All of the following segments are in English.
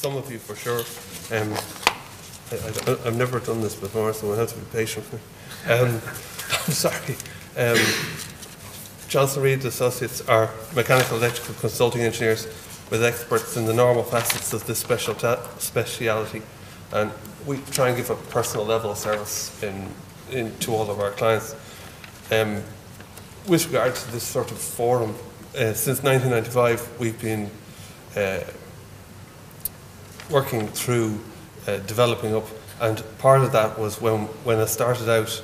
some of you for sure. Um, I, I, I've never done this before, so i'll have to be patient. Um, I'm sorry. Um, Johnson Reed Associates are mechanical electrical consulting engineers with experts in the normal facets of this special speciality. And we try and give a personal level of service in, in, to all of our clients. Um, with regard to this sort of forum, uh, since 1995, we've been uh, working through uh, developing up, and part of that was when, when I started out,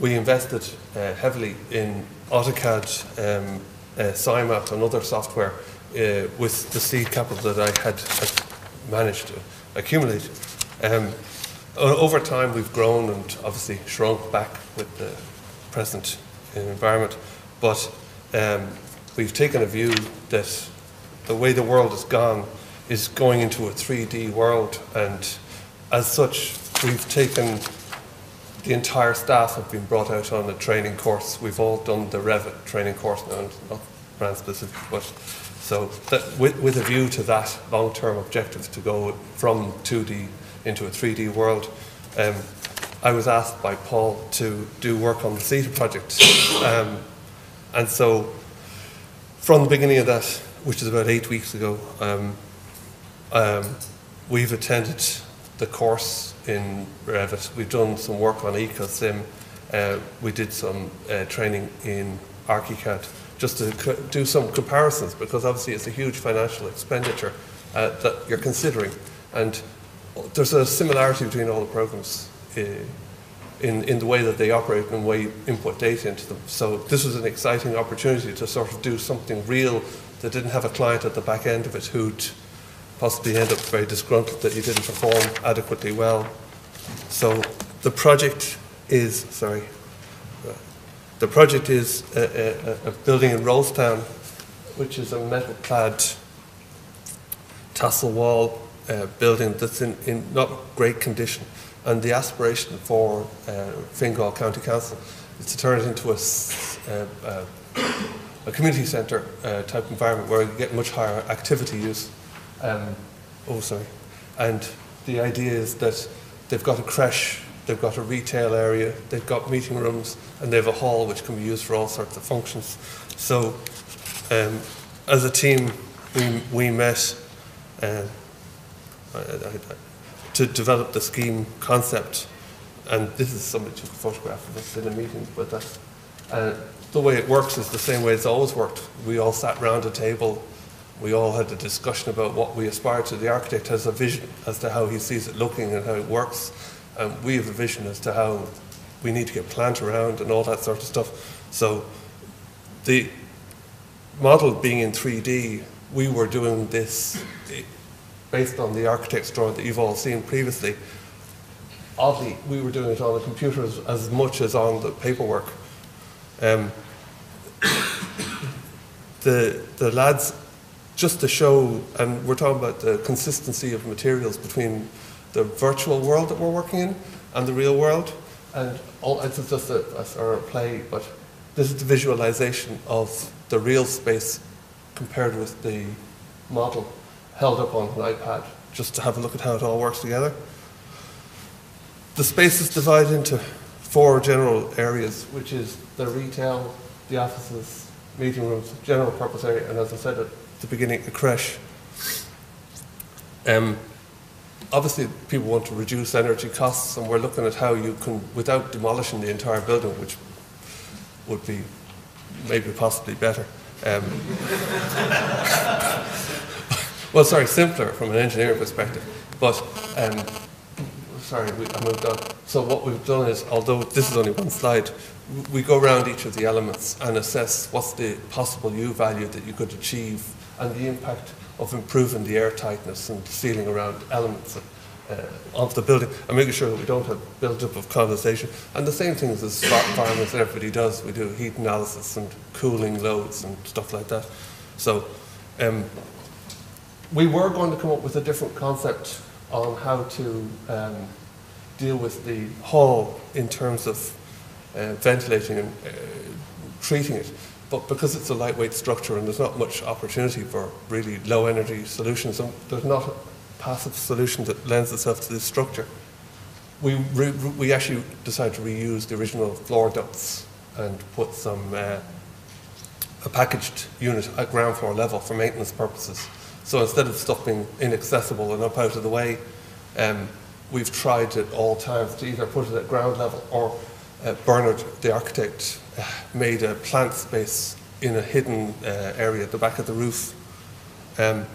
we invested uh, heavily in AutoCAD, um, uh, Cymap, and other software uh, with the seed capital that I had, had managed to accumulate. Um, over time, we've grown and obviously shrunk back with the present environment, but um, we've taken a view that the way the world has gone is going into a 3D world, and as such, we've taken the entire staff have been brought out on a training course. We've all done the Revit training course now, not brand specific, but so that with, with a view to that long-term objective to go from 2D into a 3D world. Um, I was asked by Paul to do work on the CITA project. Um, and so from the beginning of that, which is about eight weeks ago, um, um, we've attended the course in Revit. We've done some work on AECOsim. Uh, we did some uh, training in ArchiCAD just to do some comparisons because obviously it's a huge financial expenditure uh, that you're considering. And there's a similarity between all the programs uh, in, in the way that they operate and the way you input data into them. So this was an exciting opportunity to sort of do something real that didn't have a client at the back end of it who'd possibly end up very disgruntled that you didn't perform adequately well. So the project is, sorry, the project is a, a, a building in Rosestown, which is a metal-clad tassel wall uh, building that's in, in not great condition. And the aspiration for uh, Fingal County Council is to turn it into a, uh, uh, a community centre uh, type environment where you get much higher activity use. Um, oh, sorry. And the idea is that they've got a creche They've got a retail area, they've got meeting rooms, and they have a hall which can be used for all sorts of functions. So, um, as a team, we, we met uh, to develop the scheme concept. And this is somebody took a photograph of us in a meeting with us. Uh, the way it works is the same way it's always worked. We all sat round a table, we all had a discussion about what we aspire to. The architect has a vision as to how he sees it looking and how it works. And we have a vision as to how we need to get plant around and all that sort of stuff. So the model being in 3D, we were doing this based on the architect's drawing that you've all seen previously. Oddly, we were doing it on the computer as, as much as on the paperwork. Um, the, the lads, just to show, and we're talking about the consistency of materials between the virtual world that we're working in and the real world. And all, it's just a, a of play, but this is the visualization of the real space compared with the model held up on an iPad, just to have a look at how it all works together. The space is divided into four general areas, which is the retail, the offices, meeting rooms, general purpose area, and as I said the beginning, the creche. Um, obviously people want to reduce energy costs and we're looking at how you can, without demolishing the entire building, which would be maybe possibly better. Um, well, sorry, simpler from an engineering perspective. But, um, sorry, we, I moved on. So what we've done is, although this is only one slide, we go around each of the elements and assess what's the possible U value that you could achieve and the impact of improving the air tightness and sealing around elements of, uh, of the building and making sure that we don't have build-up of condensation. And the same things as environments everybody does. We do heat analysis and cooling loads and stuff like that. So um, we were going to come up with a different concept on how to um, deal with the hall in terms of uh, ventilating and uh, treating it. But because it's a lightweight structure and there's not much opportunity for really low energy solutions, there's not a passive solution that lends itself to this structure. We, we actually decided to reuse the original floor ducts and put some uh, a packaged unit at ground floor level for maintenance purposes. So instead of stuff being inaccessible and up out of the way, um, we've tried at all times to either put it at ground level or uh, Bernard, the architect, uh, made a plant space in a hidden uh, area at the back of the roof. Um,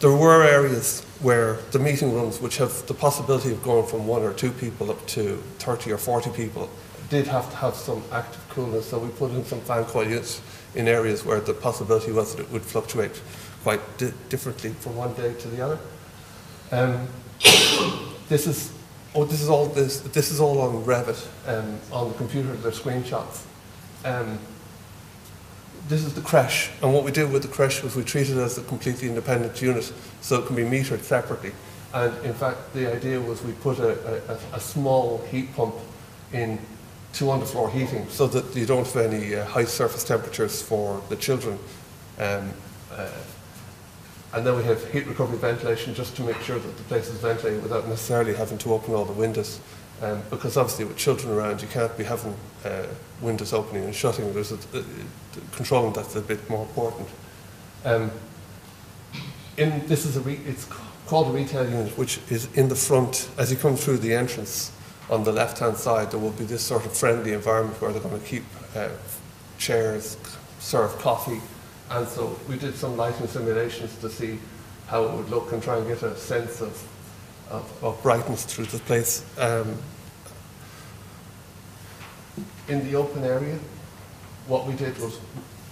there were areas where the meeting rooms, which have the possibility of going from one or two people up to 30 or 40 people, did have to have some active coolness. So we put in some fan coil units in areas where the possibility was that it would fluctuate quite di- differently from one day to the other. Um, this is oh, this is all this this is all on Revit um, on the computer. They're screenshots. Um, this is the creche, and what we did with the creche was we treated it as a completely independent unit, so it can be metered separately. And in fact, the idea was we put a, a, a small heat pump in to underfloor heating, so that you don't have any uh, high surface temperatures for the children. Um, uh, and then we have heat recovery ventilation just to make sure that the place is ventilated without necessarily having to open all the windows. Um, because obviously with children around, you can't be having uh, windows opening and shutting. There's a, uh, controlling that's a bit more important. Um, in this is a re- it's called a retail unit, which is in the front as you come through the entrance. On the left-hand side, there will be this sort of friendly environment where they're going to keep uh, chairs, serve coffee, and so we did some lighting simulations to see how it would look and try and get a sense of, of, of brightness through the place. Um, in the open area, what we did was,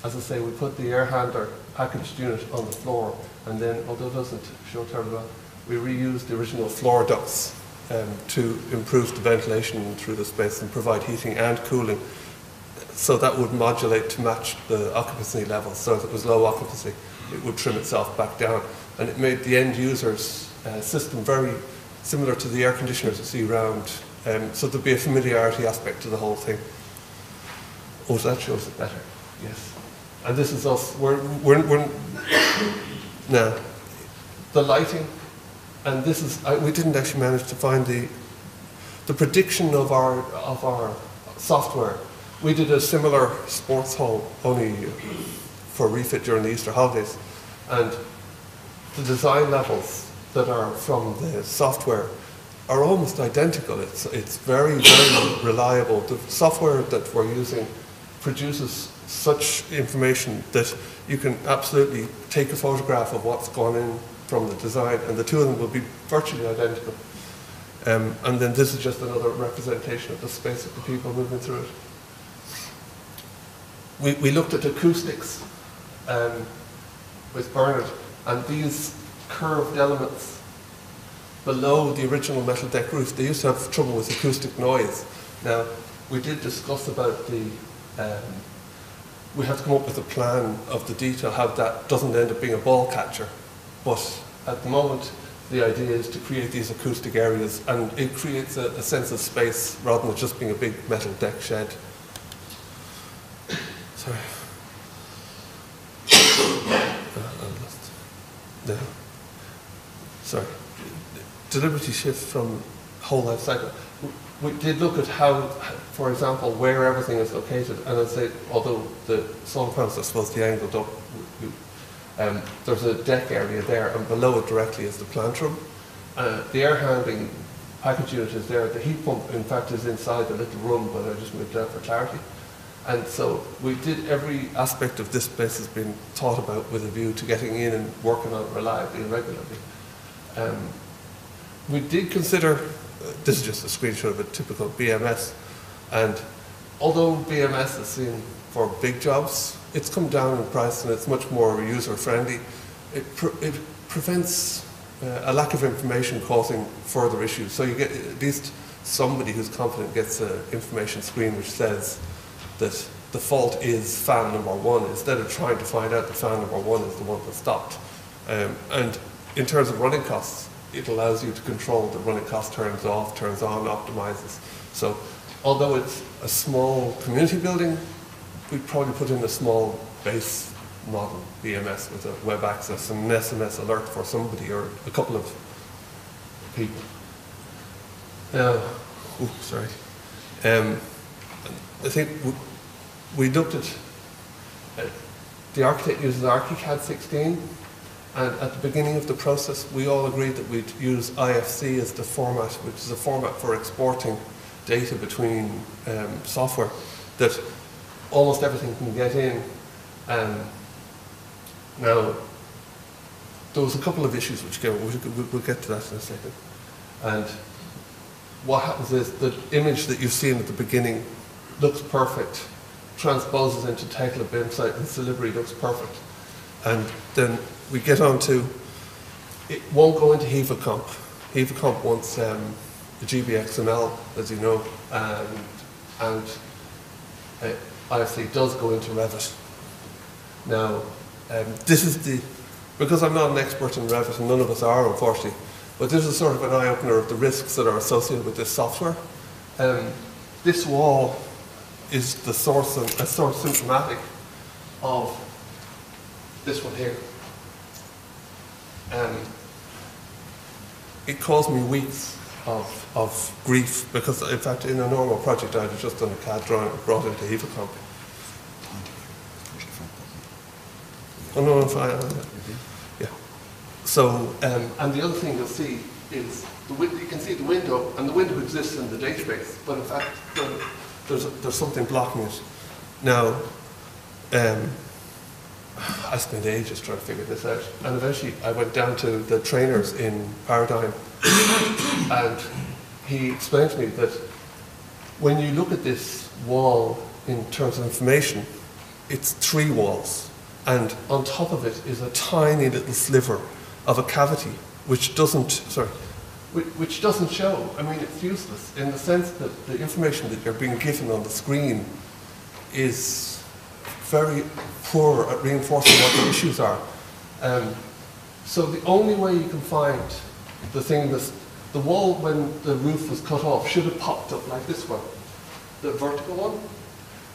as I say, we put the air handler packaged unit on the floor, and then, although it doesn't show terribly well, we reused the original floor ducts um, to improve the ventilation through the space and provide heating and cooling so that would modulate to match the occupancy level. So if it was low occupancy, it would trim itself back down. And it made the end user's uh, system very similar to the air conditioners you see around. Um, so there'd be a familiarity aspect to the whole thing. Oh, that shows it better. Yes. And this is us. We're, we're, we're now, the lighting, and this is, I, we didn't actually manage to find the, the prediction of our, of our software we did a similar sports hall only for refit during the Easter holidays, and the design levels that are from the software are almost identical. It's, it's very, very reliable. The software that we're using produces such information that you can absolutely take a photograph of what's gone in from the design, and the two of them will be virtually identical. Um, and then this is just another representation of the space of the people moving through it we, we looked at acoustics um, with Bernard, and these curved elements below the original metal deck roof, they used to have trouble with acoustic noise. Now, we did discuss about the, um, we have to come up with a plan of the detail, how that doesn't end up being a ball catcher. But at the moment, the idea is to create these acoustic areas, and it creates a, a sense of space rather than just being a big metal deck shed. Sorry. No. Sorry. Deliberately shift from whole life cycle. We did look at how, for example, where everything is located, and I'd say, although the solar panels are supposed to be angled up, um, there's a deck area there, and below it directly is the plant room. Uh, the air handling package unit is there. The heat pump, in fact, is inside the little room, but I just moved out for clarity. And so we did every aspect of this place has been thought about with a view to getting in and working on it reliably and regularly. Um, we did consider, uh, this is just a screenshot of a typical BMS, and although BMS is seen for big jobs, it's come down in price and it's much more user friendly. It, pre it prevents uh, a lack of information causing further issues. So you get at least somebody who's confident gets an information screen which says that the fault is fan number one instead of trying to find out that fan number one is the one that stopped. Um, and in terms of running costs, it allows you to control the running cost turns off, turns on, optimizes. So although it's a small community building, we'd probably put in a small base model BMS with a web access and an SMS alert for somebody or a couple of people. Now, ooh, sorry. Um, I think we, we looked at, uh, the architect uses ArchiCAD 16 and at the beginning of the process we all agreed that we'd use IFC as the format, which is a format for exporting data between um, software that almost everything can get in. Um, now, there was a couple of issues which go, we'll, we'll get to that in a second. And what happens is the image that you've seen at the beginning looks perfect, transposes into Tekla, BIMsight, and Solibri looks perfect. And then we get on to, it won't go into Hevacomp. Hevacomp wants um, the GBXML, as you know, and, and uh, IFC does go into Revit. Now, um, this is the, because I'm not an expert in Revit, and none of us are, unfortunately, but this is sort of an eye-opener of the risks that are associated with this software. Um, this wall is the source, of, a source symptomatic of this one here. And it caused me weeks of, of grief because, in fact, in a normal project, I'd have just done a CAD drawing and brought it to Hevacomp. Oh, no, no, fine. Yeah. So, um, and the other thing you'll see is the you can see the window, and the window exists in the database, but in fact, the, there's, there's something blocking it. Now, um, I spent ages trying to figure this out, and eventually I went down to the trainers in Paradigm, and he explained to me that when you look at this wall in terms of information, it's three walls, and on top of it is a tiny little sliver of a cavity which doesn't, sorry, which, which doesn't show. I mean, it's useless in the sense that the information that you're being given on the screen is very poor at reinforcing what the issues are. Um, so the only way you can find the thing that's, the wall when the roof was cut off should have popped up like this one, the vertical one.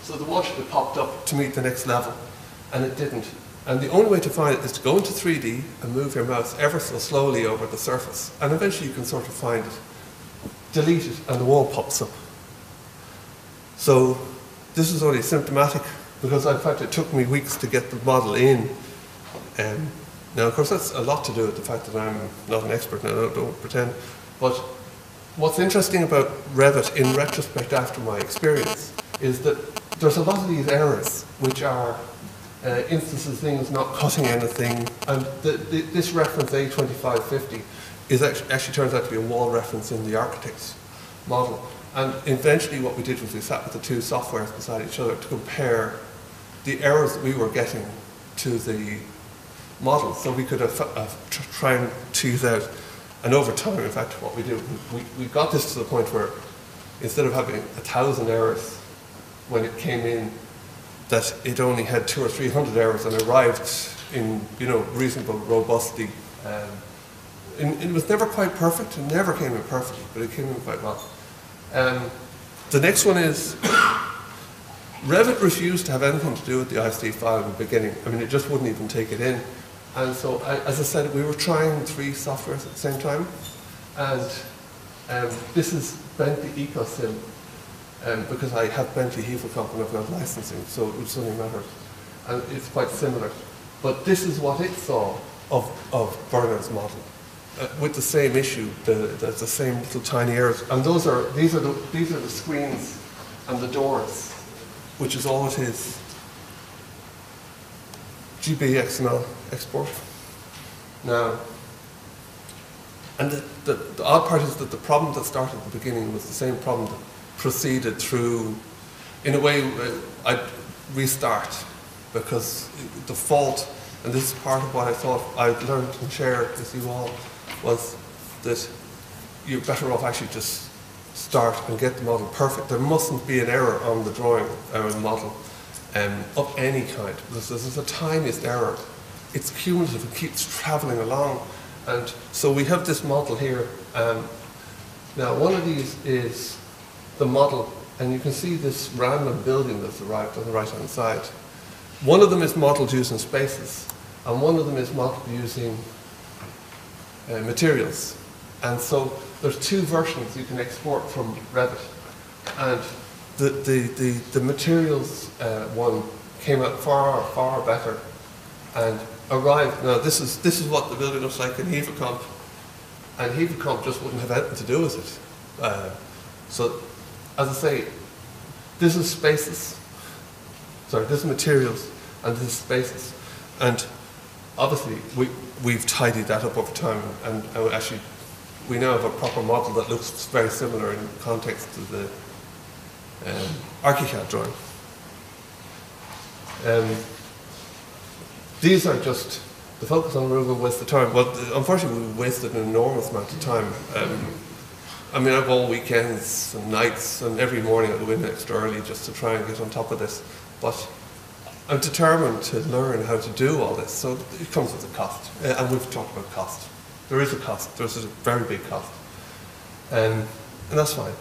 So the wall should have popped up to meet the next level, and it didn't. And the only way to find it is to go into 3D and move your mouse ever so slowly over the surface. And eventually you can sort of find it. Delete it and the wall pops up. So this is only symptomatic because in fact it took me weeks to get the model in. Um, now of course that's a lot to do with the fact that I'm not an expert now, don't, don't pretend. But what's interesting about Revit in retrospect after my experience is that there's a lot of these errors which are uh, instances things not cutting anything. And the, the, this reference A2550 is actually, actually turns out to be a wall reference in the architect's model. And eventually what we did was we sat with the two softwares beside each other to compare the errors that we were getting to the model so we could have, uh, try and tease out. And over time, in fact, what we did, we, we got this to the point where instead of having a thousand errors when it came in that it only had two or three hundred errors and arrived in, you know, reasonable robustly. Um, and it was never quite perfect, it never came in perfectly, but it came in quite well. Um, the next one is Revit refused to have anything to do with the ISD file in the beginning. I mean, it just wouldn't even take it in. And so, I, as I said, we were trying three softwares at the same time. And um, this is Bentley AECOsim, um, because I have Bentley Hevacomp and I've got licensing, so it was only matter. And it's quite similar. But this is what it saw of, of Bernard's model. Uh, with the same issue, the, the, the same little tiny errors. And those are, these are the, these are the screens and the doors, which is all it is. GBXML export. Now, and the, the, the odd part is that the problem that started at the beginning was the same problem that proceeded through, in a way, uh, I'd restart because the fault, and this is part of what I thought I'd learned and shared with you all, was that you're better off actually just start and get the model perfect. There mustn't be an error on the drawing or the model um, of any kind because there's the tiniest error. It's cumulative, it keeps traveling along. And so we have this model here. Um, now, one of these is the model, and you can see this random building that's arrived on the right-hand side. one of them is modeled using spaces, and one of them is modeled using uh, materials. And so there's two versions you can export from Revit. And the, the, the, the materials uh, one came out far, far better and arrived. Now, this is, this is what the building looks like in Hevacomp, and Hevacomp just wouldn't have anything to do with it. Uh, so, as I say, this is spaces, sorry, this is materials, and this is spaces. And obviously, we, we've tidied that up over time, and, actually, we now have a proper model that looks very similar in context to the um, ArchiCAD drawing. Um, these are just the focus on removal waste of time. Well, unfortunately, we wasted an enormous amount of time. Um, I mean, I've all weekends and nights, and every morning I go in extra early just to try and get on top of this. But I'm determined to learn how to do all this, so it comes with a cost. Uh, and we've talked about cost. There is a cost. There's a very big cost, um, and that's fine.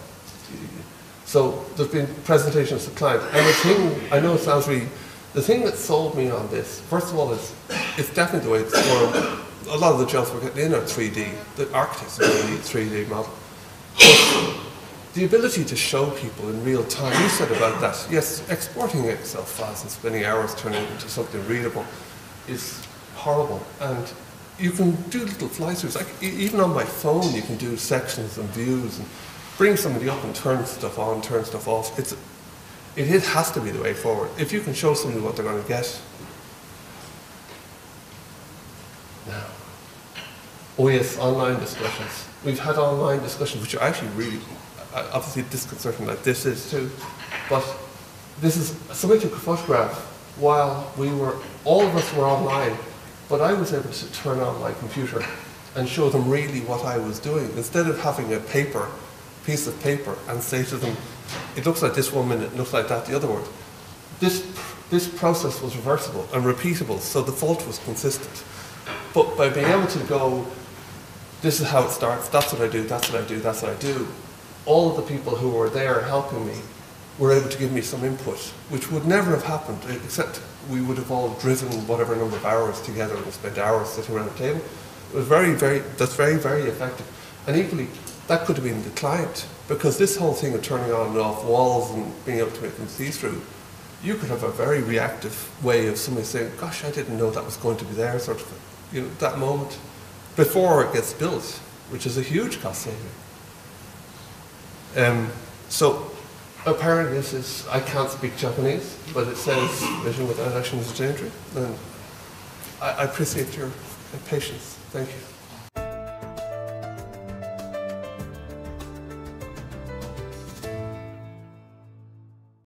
So there's been presentations to clients, and the thing I know it sounds really the thing that sold me on this, first of all, is it's definitely the way it's formed. A lot of the jobs we're getting in are 3D. The architects are need 3D model. The ability to show people in real time, you said about that, yes, exporting Excel files and spending hours turning it into something readable is horrible. And you can do little fly-throughs. Like, even on my phone, you can do sections and views and bring somebody up and turn stuff on, turn stuff off. It's it has to be the way forward. If you can show somebody what they're going to get. Oh yes, online discussions. We've had online discussions, which are actually really, uh, obviously disconcerting, like this is too. But this is, somebody took a photograph while we were, all of us were online, but I was able to turn on my computer and show them really what I was doing. Instead of having a paper, piece of paper, and say to them, it looks like this one minute, it looks like that the other one. This, this process was reversible and repeatable, so the fault was consistent. But by being able to go, this is how it starts, that's what I do, that's what I do, that's what I do, all of the people who were there helping me were able to give me some input, which would never have happened, eh, except we would have all driven whatever number of hours together and spent hours sitting around the table. It was very, very, that's very, very effective. And equally, that could have been the client because this whole thing of turning on and off walls and being able to make them see through, you could have a very reactive way of somebody saying, gosh, I didn't know that was going to be there, sort of, you know, that moment before it gets built, which is a huge cost saving. Um, so apparently this is, I can't speak Japanese, but it says vision without action is a danger. And I, I appreciate your patience. Thank you.